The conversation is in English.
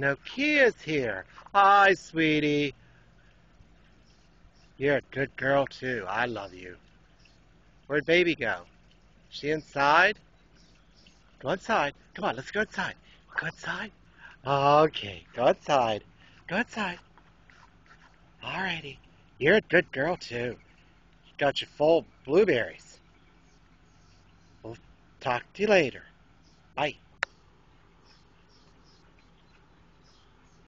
No, Kia's here. Hi, sweetie. You're a good girl, too. I love you. Where'd baby go? She inside? Go inside. Come on, let's go inside. Go inside. Okay, go inside. Go inside. Alrighty. You're a good girl, too. You got your full blueberries. We'll talk to you later. Bye.